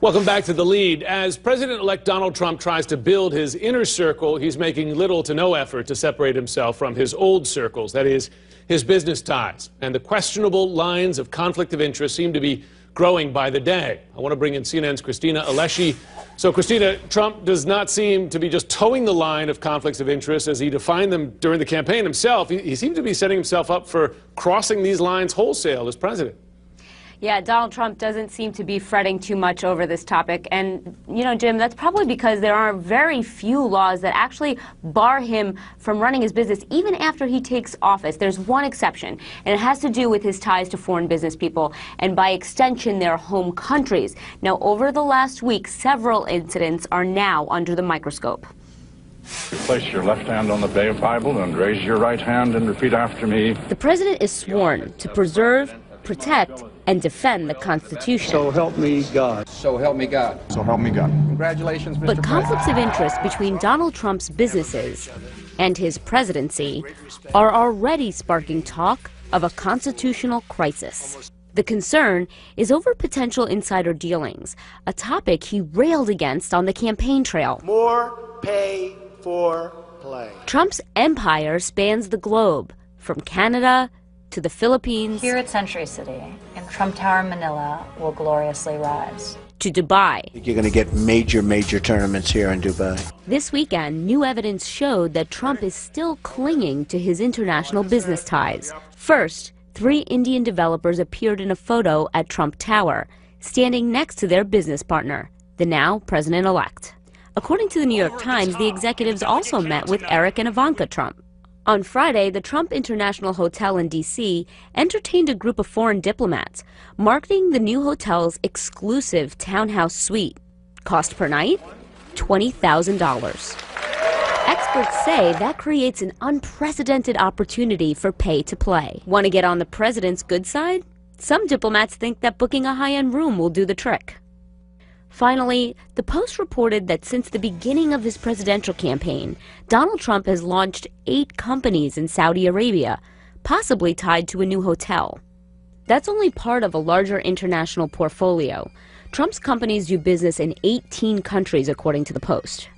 Welcome back to the lead. As President elect Donald Trump tries to build his inner circle, he's making little to no effort to separate himself from his old circles, that is, his business ties. And the questionable lines of conflict of interest seem to be growing by the day. I want to bring in CNN's Christina Alesci. So, Christina, Trump does not seem to be just toeing the line of conflicts of interest as he defined them during the campaign himself. He, he seems to be setting himself up for crossing these lines wholesale as president. Yeah, Donald Trump doesn't seem to be fretting too much over this topic. And, you know, Jim, that's probably because there are very few laws that actually bar him from running his business even after he takes office. There's one exception, and it has to do with his ties to foreign business people and, by extension, their home countries. Now, over the last week, several incidents are now under the microscope. Place your left hand on the Bible and raise your right hand and repeat after me. The president is sworn to preserve, protect, and defend the Constitution. So help me God. So help me God. So help me God. Congratulations, Mr. But conflicts of interest between Donald Trump's businesses and his presidency are already sparking talk of a constitutional crisis. The concern is over potential insider dealings, a topic he railed against on the campaign trail. More pay for play. Trump's empire spans the globe, from Canada to the Philippines. Here at Century City, in Trump Tower, Manila, will gloriously rise. To Dubai. You're going to get major, major tournaments here in Dubai. This weekend, new evidence showed that Trump is still clinging to his international business ties. First, three Indian developers appeared in a photo at Trump Tower, standing next to their business partner, the now president elect. According to the New York Times, the executives also met with Eric and Ivanka Trump. On Friday, the Trump International Hotel in D.C. entertained a group of foreign diplomats, marketing the new hotel's exclusive townhouse suite. Cost per night? $20,000. Experts say that creates an unprecedented opportunity for pay to play. Want to get on the president's good side? Some diplomats think that booking a high end room will do the trick. Finally, the Post reported that since the beginning of his presidential campaign, Donald Trump has launched eight companies in Saudi Arabia, possibly tied to a new hotel. That's only part of a larger international portfolio. Trump's companies do business in 18 countries, according to the Post.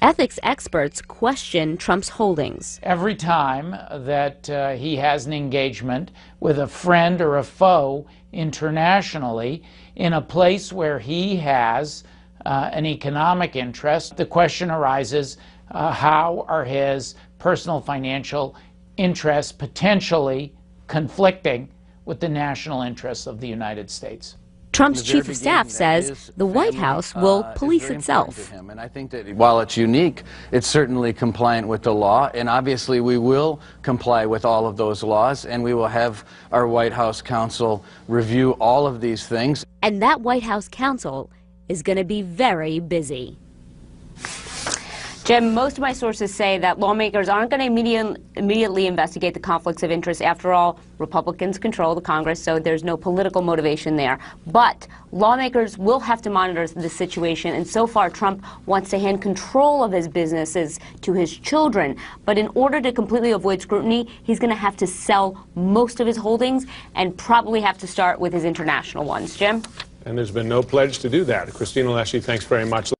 Ethics experts question Trump's holdings. Every time that uh, he has an engagement with a friend or a foe internationally in a place where he has uh, an economic interest, the question arises uh, how are his personal financial interests potentially conflicting with the national interests of the United States? Trump's chief of staff says the White House will uh, police itself. And I think that while it's unique, it's certainly compliant with the law. And obviously, we will comply with all of those laws. And we will have our White House counsel review all of these things. And that White House counsel is going to be very busy. Jim, most of my sources say that lawmakers aren't going to immediate, immediately investigate the conflicts of interest. After all, Republicans control the Congress, so there's no political motivation there. But lawmakers will have to monitor the situation, and so far, Trump wants to hand control of his businesses to his children. But in order to completely avoid scrutiny, he's going to have to sell most of his holdings and probably have to start with his international ones. Jim? And there's been no pledge to do that. Christina Alesci, thanks very much.